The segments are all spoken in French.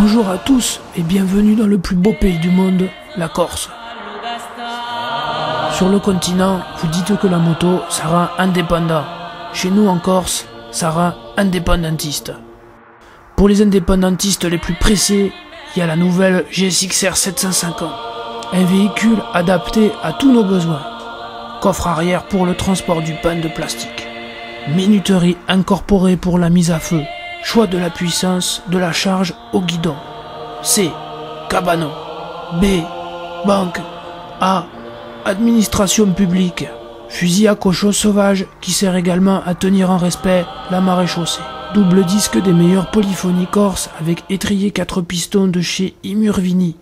Bonjour à tous et bienvenue dans le plus beau pays du monde, la Corse. Sur le continent, vous dites que la moto, ça rend indépendant. Chez nous en Corse, ça rend indépendantiste. Pour les indépendantistes les plus pressés, il y a la nouvelle GSXR 750. Un véhicule adapté à tous nos besoins. Coffre arrière pour le transport du pain de plastique. Minuterie incorporée pour la mise à feu. Choix de la puissance de la charge au guidon. C. Cabanon. B. Banque. A. Administration publique. Fusil à cochon sauvage qui sert également à tenir en respect la marée chaussée. Double disque des meilleures polyphonies corses avec étrier 4 pistons de chez Imurvini.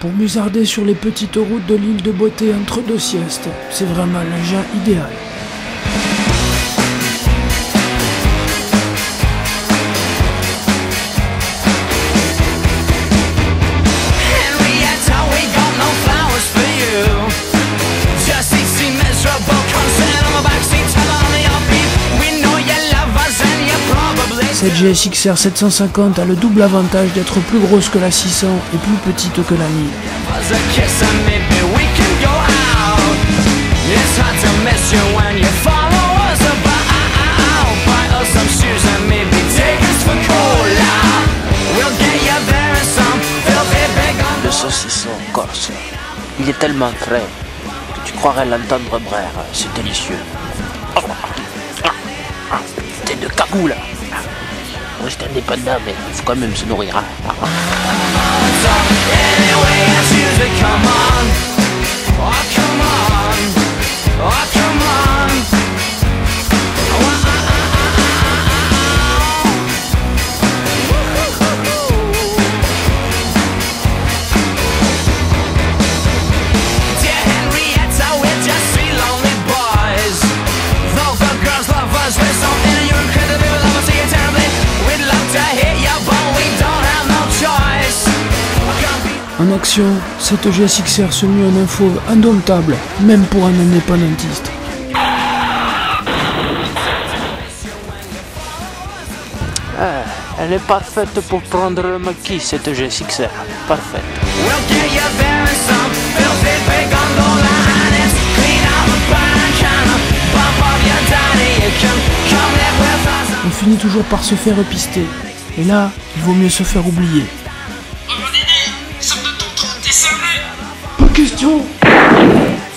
Pour musarder sur les petites routes de l'île de Beauté entre deux siestes, c'est vraiment l'engin idéal. Cette GSXR 750 a le double avantage d'être plus grosse que la 600 et plus petite que la 1000. was a kiss and maybe we can go out. It's hard to miss you when you follow us about. Buy us some shoes and maybe take us for cola. We'll get you there in some filthy big on Le saucisson corse, il est tellement frais que tu croirais l'entendre braire. C'est délicieux. T'es de cagoule. On reste indépendant, mais il faut quand même se nourrir. hein. En action, cette GSXR se mue en un fauve indomptable, même pour un indépendantiste. Elle est parfaite pour prendre le maquis, cette G6R. Parfaite. On finit toujours par se faire pister. Et là, il vaut mieux se faire oublier. Question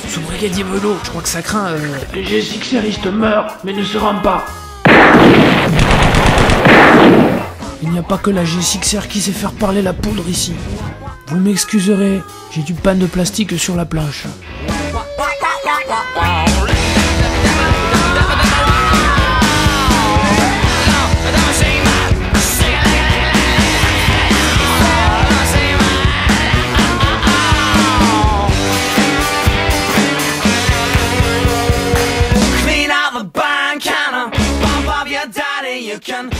Ce brigadier je crois que ça craint. Euh... Les GSXRistes meurent, mais ne se rendent pas. Il n'y a pas que la G6R qui sait faire parler la poudre ici. Vous m'excuserez, j'ai du pain de plastique sur la planche. can